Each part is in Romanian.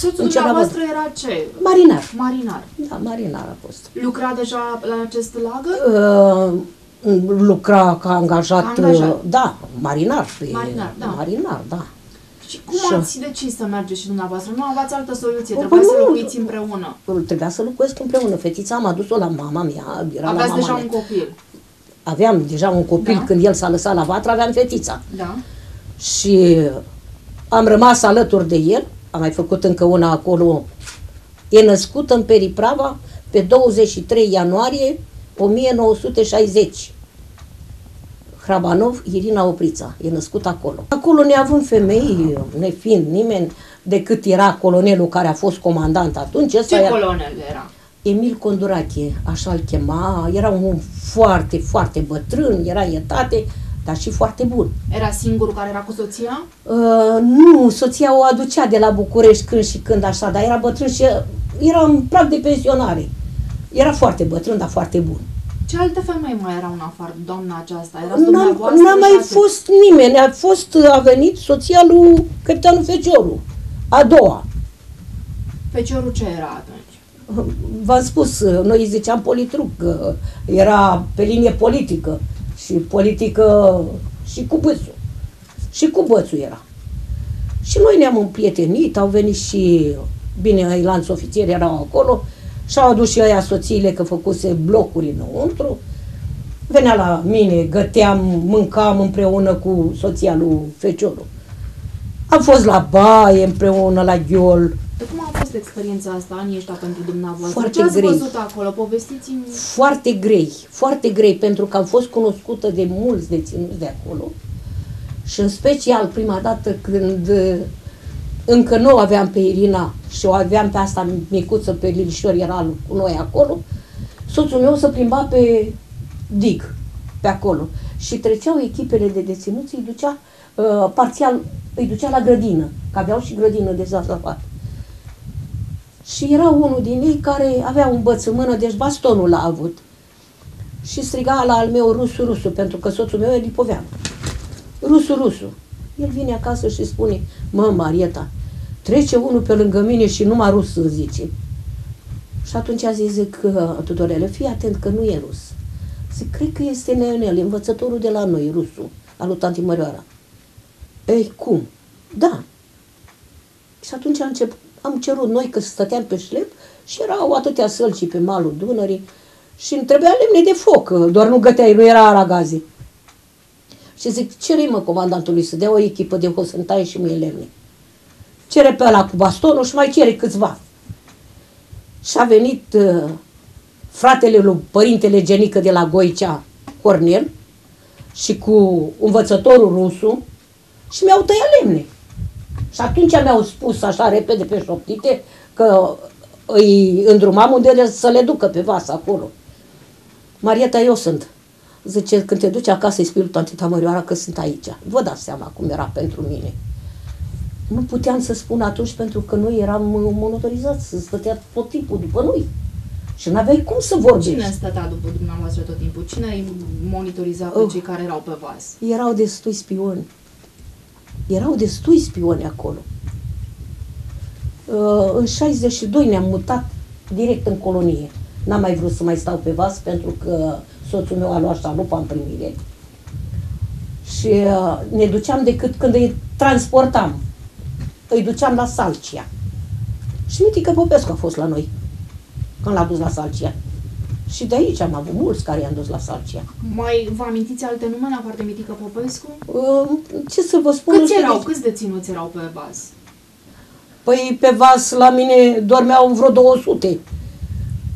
Soțul În celălalt. dumneavoastră era ce? Marinar. Marinar. Da, marinar a fost. Lucra deja la acest lagăr? Uh, lucra ca angajat, Angajat. uh, da, marinar. Pe, Marinar, da. Marinar, da. Și cum Și- ați decis să mergeți și dumneavoastră? Nu aveați altă soluție, Păi trebuia să nu, locuiți împreună. Trebuia să locuiesc împreună. Fetița am adus-o la mama mea, era la Aveați mama deja mea. un copil. Aveam deja un copil, Da. când el s-a lăsat la vatră, aveam fetița. Da? Și am rămas alături de el, am mai făcut încă una acolo. E născut în Periprava pe 23 ianuarie 1960. Hrabanov, Irina Oprița, e născut acolo. Acolo neavând femei, nefiind nimeni, decât era colonelul care a fost comandant atunci. Ăsta Ce era colonel era? Emil Condurache, așa îl chema, era un om foarte, foarte bătrân, era ietate, dar și foarte bun. Era singurul care era cu soția? Uh, nu, soția o aducea de la București când și când așa, dar era bătrân și era în prag de pensionare. Era foarte bătrân, dar foarte bun. Ce alte femei mai erau în afară, doamna aceasta? Erați N-a, dumneavoastră n-a mai șase? fost nimeni, a fost, a venit soția lui capitanul Fecioru, a doua. Feciorul ce era atunci? V-am spus, noi îi ziceam politruc, că era pe linie politică și politică și cu bățul. Și cu bățul era. Și noi ne-am împrietenit, au venit și, bine, lanți ofițieri erau acolo și-au adus și aia soțiile că făcuse blocuri înăuntru. Venea la mine, găteam, mâncam împreună cu soția lui Fecioru. Am fost la baie împreună, la ghiol, De cum a fost experiența asta, anii ăștia pentru dumneavoastră? Foarte Ce ați grei. văzut acolo? Povestiți-mi. foarte grei, foarte grei, pentru că am fost cunoscută de mulți deținuți de acolo și în special prima dată când uh, încă nu o aveam pe Irina și o aveam pe asta micuță, pe Lilișor, era cu noi acolo, soțul meu se plimba pe dig, pe acolo. Și treceau echipele de deținuți, îi ducea uh, parțial, îi ducea la grădină, că aveau și grădină de zazafat. Și era unul din ei care avea un băț în mână, deci bastonul l-a avut. Și striga la al meu rusu, rusu, pentru că soțul meu e lipovean. Rusu, rusu. El vine acasă și spune, mă, Marieta, trece unul pe lângă mine și numai rus îmi zice. Și atunci a zis, zic, Tudorele, fii atent că nu e rus. Zic, cred că este Neonel, învățătorul de la noi, rusul, al lui Tanti Mărioara. Ei, cum? Da. Și atunci am, încep, am cerut noi că stăteam pe șlep și erau atâtea sălci pe malul Dunării și îmi trebuia lemne de foc, că doar nu găteai, nu era aragaze. Și zic, cere mă comandantului să dea o echipă de hosântaie și mie lemne. Cere pe ăla cu bastonul și mai cere câțiva. Și a venit uh, fratele lui părintele genică de la Goicea, Cornel, și cu învățătorul rusu și mi-au tăiat lemne. Și atunci mi-au spus așa repede pe șoptite că îi îndrumam unde să le ducă pe vas acolo. Marieta, eu sunt. Zice, când te duci acasă, îi spui lui tantita Mărioara că sunt aici. Vă dați seama cum era pentru mine. Nu puteam să spun atunci pentru că noi eram monitorizați, să stătea tot timpul după noi. Și nu aveai cum să vorbești. Cine stătea după dumneavoastră tot timpul? Cine îi monitoriza pe Oh. cei care erau pe vas? Erau destui spioni. Erau destui spioni acolo. Uh, În 62 ne-am mutat direct în colonie. N-am mai vrut să mai stau pe vas pentru că soțul meu a luat șalupa în primire. Și uh, ne duceam decât când îi transportam. Îi duceam la Salcia. Și Mitică Popescu a fost la noi când l-a dus la Salcia. Și de aici am avut mulți care i-am dus la Salcia. Mai vă amintiți alte nume în afară de Mitică Popescu? Uh, Ce să vă spun? nu Câți știu erau? de- Câți deținuți erau pe vas? Păi pe vas la mine dormeau vreo 200.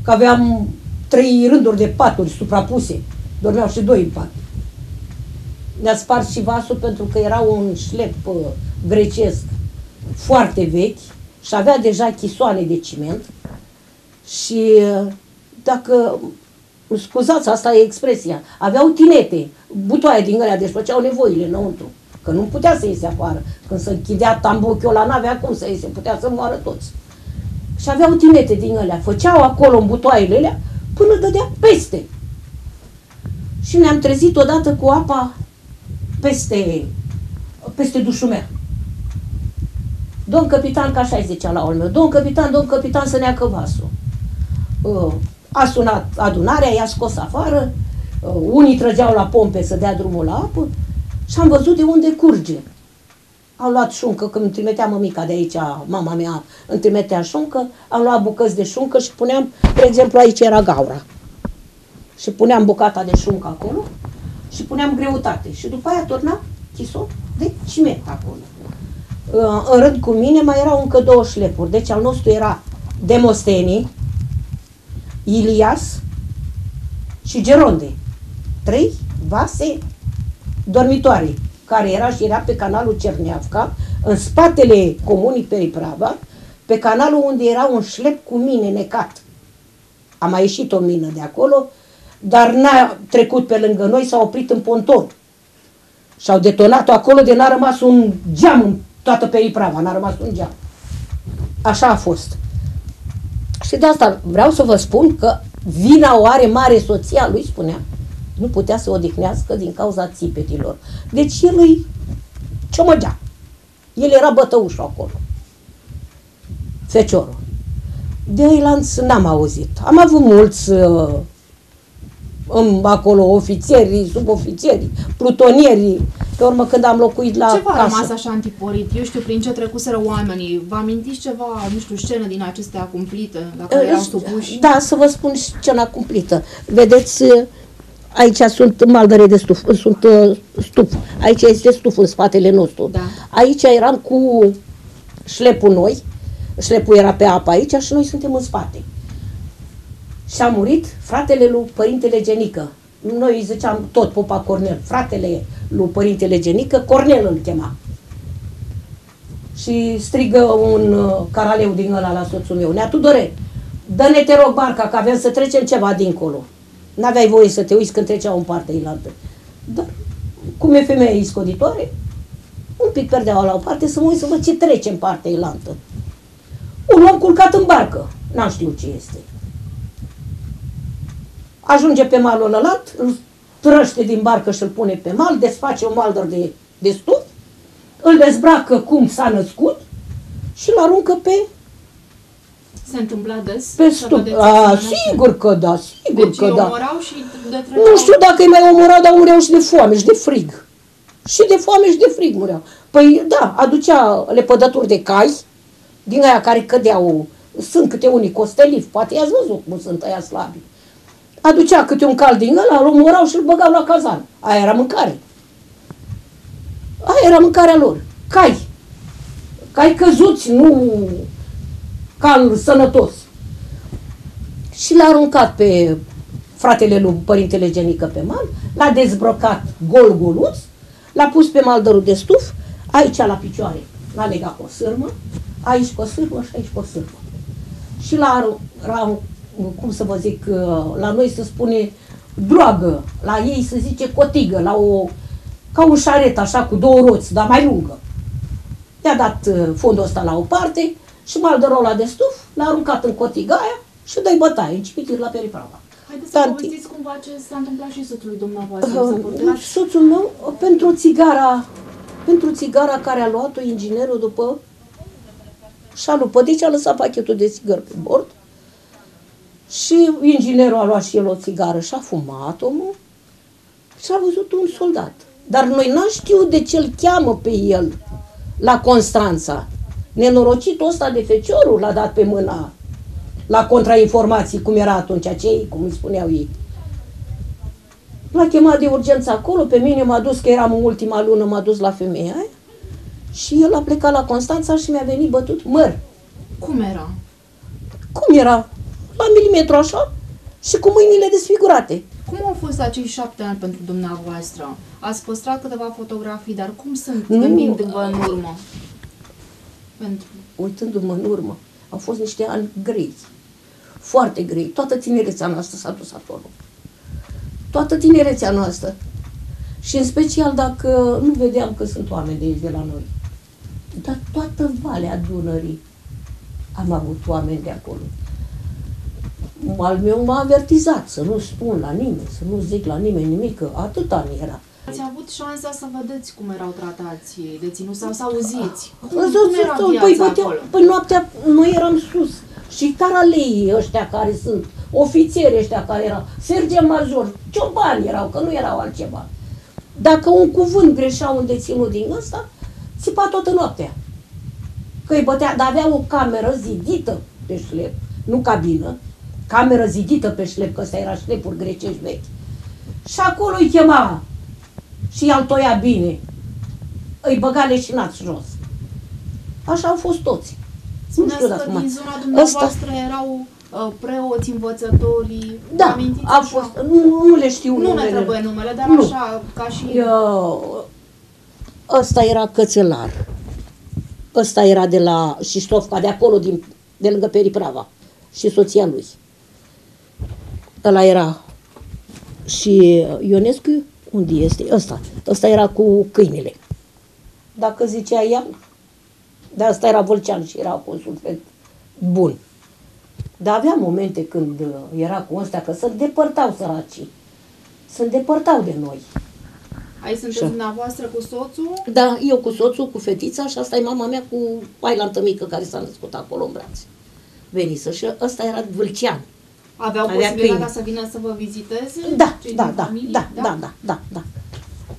Că aveam trei rânduri de paturi suprapuse. Dormeau și doi în pat. Ne-a spart și vasul pentru că era un șlep uh, grecesc foarte vechi și avea deja chisoane de ciment. Și uh, dacă, scuzați, asta e expresia, aveau tinete, butoaie din alea, deci făceau nevoile înăuntru. Că nu putea să iese afară. Când se închidea tambuchiul ăla, n-avea cum să iese, putea să moară toți. Și aveau tinete din alea, făceau acolo în butoaiele alea până dădea peste. Și ne-am trezit odată cu apa peste, peste dușul meu. Domn capitan, ca așa îi zicea la ol meu, domn capitan, domn capitan să neacă vasul. Uh, a sunat adunarea, i-a scos afară, uh, unii trăgeau la pompe să dea drumul la apă și am văzut de unde curge. Am luat șuncă, când îmi trimitea mămica de aici, mama mea îmi trimitea șuncă, am luat bucăți de șuncă și puneam, de exemplu, aici era gaura. Și puneam bucata de șuncă acolo și puneam greutate. Și după aia turnam chisot de ciment acolo. Uh, În rând cu mine mai erau încă două șlepuri. Deci al nostru era Demostenii, Ilias și Geronde. Trei vase dormitoare, care era și era pe canalul Cerneavca, în spatele comunii Periprava, pe canalul unde era un șlep cu mine necat. A mai ieșit o mină de acolo, dar n-a trecut pe lângă noi, s-a oprit în ponton. Și-au detonat-o acolo de n-a rămas un geam în toată periprava, n-a rămas un geam. Așa a fost. Și de asta vreau să vă spun că vina o are mare soția lui, spunea. Nu putea să odihnească din cauza țipetilor. Deci el îi ciomăgea. El era bătăușul acolo. Feciorul. De Ailanț n-am auzit. Am avut mulți uh, în, acolo ofițeri, subofițeri, plutonieri. Pe urmă când am locuit la Ce v-a casă. rămas așa antiporit? Eu știu, prin ce trecuseră oamenii. Vă amintiți ceva, nu știu, scenă din acestea cumplite, la care erau supuși? Da, să vă spun scena cumplită. Vedeți, aici sunt maldăre de stuf, sunt uh, stuf. Aici este stuf în spatele nostru. Da. Aici eram cu șlepul noi, șlepul era pe apă aici și noi suntem în spate. Și a murit fratele lui Părintele Genică. Noi îi ziceam tot Popa Cornel, fratele lui Părintele Genică, Cornel îl chema. Și strigă un uh, caraleu din ăla la soțul meu, Nea Tudore, dă-ne te rog barca, că avem să trecem ceva dincolo. N-aveai voie să te uiți când treceau în partea ilaltă. Dar, cum e femeia iscoditoare, un pic perdeaua la o parte să mă uit să văd ce trece în partea ilaltă. Un om culcat în barcă, n-am știut ce este. Ajunge pe malul ălalt, îl trăște din barcă și îl pune pe mal, desface un maldăr de, de stuf, îl dezbracă cum s-a născut și îl aruncă pe, Se întâmpla des? pe Să stup. vedeți A, asemenea scene? sigur că da, sigur Deci că îi da. omorau și de Nu știu dacă îi mai omorau, dar mureau și de foame și de frig. Și de foame și de frig mureau. Păi da, aducea lepădături de cai, din aia care cădeau, sunt câte unii costelivi, poate i-ați văzut cum sunt aia slabi. Aducea câte un cal din ăla, îl omorau și îl băgau la cazan. Aia era mâncare. Aia era mâncarea lor. Cai. Cai căzuți, nu cal sănătos. Și l-a aruncat pe fratele lui Părintele Genică pe mal, l-a dezbrăcat gol-goluț, l-a pus pe maldărul de stuf, aici la picioare l-a legat cu o sârmă, aici cu o sârmă și aici cu o sârmă. Și la, la cum să vă zic, la noi se spune droagă, la ei se zice cotigă, la o, ca un șaret așa cu două roți, dar mai lungă. I-a dat uh, fondul ăsta la o parte și maldărul ăla de stuf l-a aruncat în cotiga aia și dă-i bătaie, în cimitir la periprava. Haideți să Tanti. povestiți cumva ce s-a întâmplat și soțului dumneavoastră. Uh, S-a purtat Soțul meu, uh, pentru țigara, pentru țigara care a luat-o inginerul după șalupă, deci a lăsat pachetul de țigări pe bord și inginerul a luat și el o țigară și a fumat omul și a văzut un soldat. Dar noi n-am știut de ce îl cheamă pe el la Constanța. Nenorocitul ăsta de feciorul l-a dat pe mâna la contrainformații, cum era atunci, cei, cum îi spuneau ei. L-a chemat de urgență acolo, pe mine m-a dus, că eram în ultima lună, m-a dus la femeia aia și el a plecat la Constanța și mi-a venit bătut măr. Cum era? Cum era? La milimetru așa și cu mâinile desfigurate. Cum au fost acei șapte ani pentru dumneavoastră? Ați păstrat câteva fotografii, dar cum sunt Nu. gândindu-vă în urmă? Pentru... Uitându-mă în urmă, au fost niște ani grei, foarte grei. Toată tinerețea noastră s-a dus acolo. Toată tinerețea noastră. Și în special dacă nu vedeam că sunt oameni de aici, de la noi. Dar toată Valea Dunării am avut oameni de acolo. Al meu m-a avertizat să nu spun la nimeni, să nu zic la nimeni nimic, că atât ani era. Ați avut șansa să vedeți cum erau tratați deținuți sau să auziți. Cum, Îți cum dau era să- viața păi, bătea- acolo? păi noaptea noi eram sus și taraleii ăștia care sunt, ofițeri ăștia care erau, serge major, ciobani erau, că nu erau altceva. Dacă un cuvânt greșea un deținut din ăsta, țipa toată noaptea. Că îi bătea, dar avea o cameră zidită pe șlep, nu cabină, cameră zidită pe șlep, că ăsta era șlepuri grecești vechi. Și acolo îi chema și i-al toia bine. Îi băga leșinați jos. Așa au fost toți. Nu Spuneați știu că dacă din mai... zona dumneavoastră erau uh, preoți, învățătorii. Da, amintiți a așa? fost, nu, nu le știu Nu ne numele. trebuie numele, dar Nu. așa, ca și... Eu, ăsta era cățelar. Ăsta era de la Șiștovca, de acolo, din, de lângă Periprava. Și soția lui. Ăla era și Ionescu, unde este? Ăsta. Ăsta era cu câinile. Dacă zicea ea, de asta era Vâlcean și era cu un suflet bun. Dar avea momente când uh, era cu ăstea, că se îndepărtau săracii. Se îndepărtau de noi. Aici sunteți Și- dumneavoastră cu soțul. Da, eu cu soțul, cu fetița și asta e mama mea cu ailantă mică care s-a născut acolo în brațe. Venisă și ăsta era Vâlcean. Aveau Avea posibilitatea câini. să vină să vă viziteze? Da, cei da, din da, familie? da, da, da, da, da.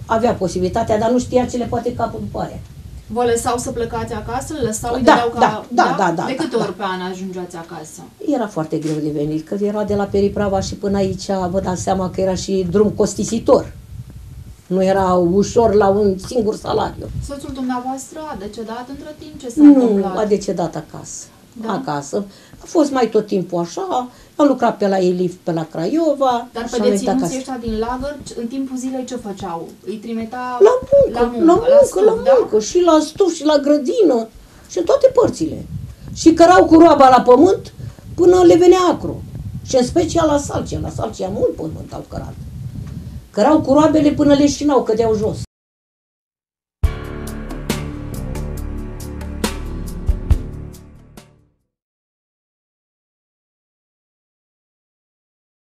Avea posibilitatea, dar nu știa ce le poate capul după aia. Vă lăsau să plecați acasă? Îl Lăsau, îi Da, dădeau ca... da, da, da, da, De da, câte da. ori pe an ajungeați acasă? Era foarte greu de venit, că era de la Periprava și până aici, vă dați seama că era și drum costisitor. Nu era ușor la un singur salariu. Soțul dumneavoastră a decedat între timp? Ce s-a Nu, întâmplat? a decedat acasă. Da? Da. Acasă. A fost mai tot timpul așa, a lucrat pe la Elif, pe la Craiova. Dar și pe a venit deținuții acasă. ăștia din lagăr, ce- în timpul zilei ce făceau? Îi trimita La muncă, la muncă, la muncă, la, stuf, muncă, da? și la stuf, și la grădină, și în toate părțile. Și cărau cu roaba la pământ până le venea acru. Și în special la Salcia. La Salcia mult pământ au cărat. Cărau cu roabele până le șinau, cădeau jos.